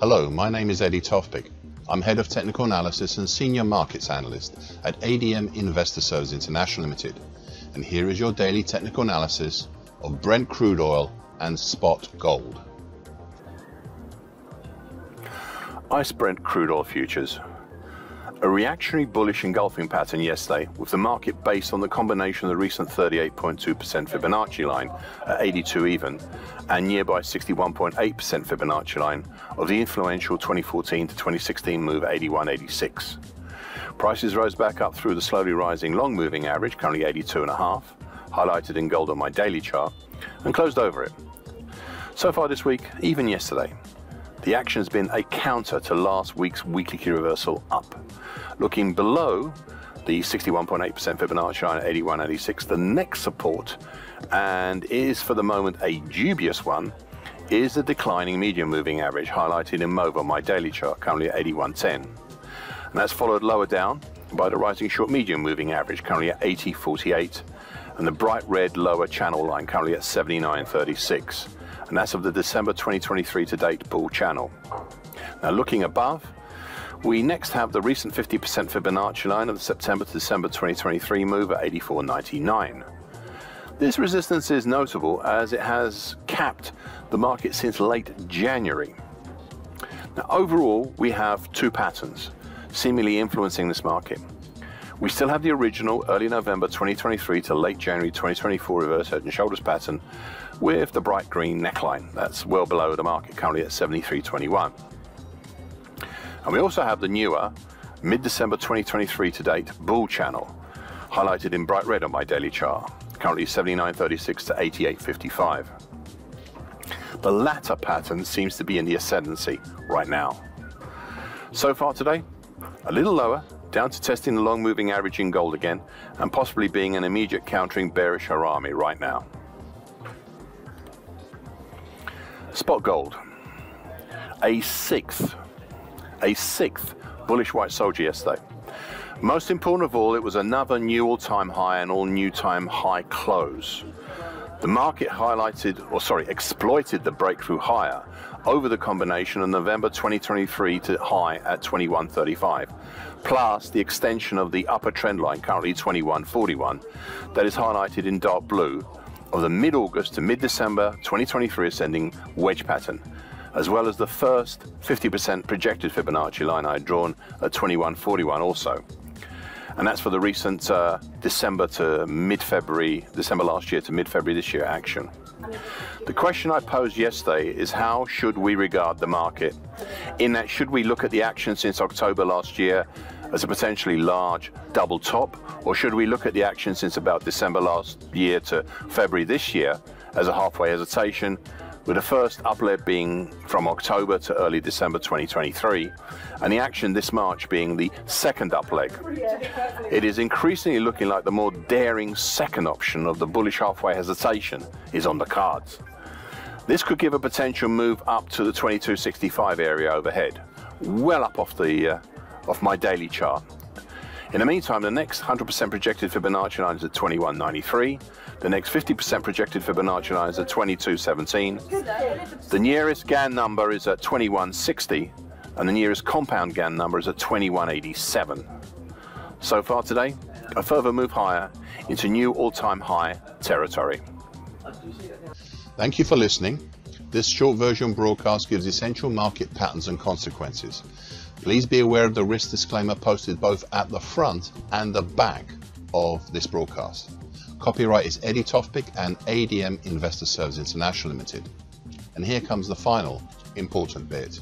Hello, my name is Eddie Tofpik. I'm Head of Technical Analysis and Senior Markets Analyst at ADM Investor Services International Limited. And here is your daily technical analysis of Brent crude oil and spot gold. ICE Brent crude oil futures a reactionary bullish engulfing pattern yesterday, with the market based on the combination of the recent 38.2% Fibonacci line at 82 even and nearby 61.8% Fibonacci line of the influential 2014 to 2016 move at 81.86. Prices rose back up through the slowly rising long moving average, currently 82.5, highlighted in gold on my daily chart, and closed over it. So far this week, even yesterday, the action has been a counter to last week's weekly key reversal up. Looking below the 61.8% Fibonacci line at 81.86, the next support, and is for the moment a dubious one, is the declining medium moving average highlighted in on my daily chart, currently at 81.10. And that's followed lower down by the rising short medium moving average, currently at 80.48, and the bright red lower channel line, currently at 79.36 and that's of the December 2023 to date bull channel. Now looking above, we next have the recent 50% Fibonacci line of the September to December 2023 move at 84.99. This resistance is notable as it has capped the market since late January. Now overall, we have two patterns seemingly influencing this market. We still have the original early November 2023 to late January 2024 reverse head and shoulders pattern with the bright green neckline. That's well below the market currently at 73.21. And we also have the newer mid-December 2023 to date bull channel highlighted in bright red on my daily chart, currently 79.36 to 88.55. The latter pattern seems to be in the ascendancy right now. So far today, a little lower down to testing the long moving average in gold again, and possibly being an immediate countering bearish harami right now. Spot gold, a sixth, a sixth bullish white soldier yesterday. Most important of all, it was another new all-time high and all new time high close. The market highlighted, or sorry, exploited the breakthrough higher over the combination of November 2023 to high at 2135, plus the extension of the upper trend line, currently 2141, that is highlighted in dark blue, of the mid-August to mid-December 2023 ascending wedge pattern, as well as the first 50% projected Fibonacci line I had drawn at 2141 also and that's for the recent uh, December to mid-February, December last year to mid-February this year action. The question I posed yesterday is how should we regard the market? In that, should we look at the action since October last year as a potentially large double top, or should we look at the action since about December last year to February this year as a halfway hesitation with the first uplift being from October to early December 2023, and the action this March being the second up leg. It is increasingly looking like the more daring second option of the bullish halfway hesitation is on the cards. This could give a potential move up to the 2265 area overhead, well up off the uh, off my daily chart. In the meantime, the next 100% projected Fibonacci line is at 2193. The next 50% projected Fibonacci line is at 2217. The nearest Gann number is at 2160, and the nearest compound Gann number is at 2187. So far today, a further move higher into new all-time high territory. Thank you for listening. This short version broadcast gives essential market patterns and consequences. Please be aware of the risk disclaimer posted both at the front and the back of this broadcast. Copyright is Eddie Tofpik and ADM Investor Services International Limited. And here comes the final important bit.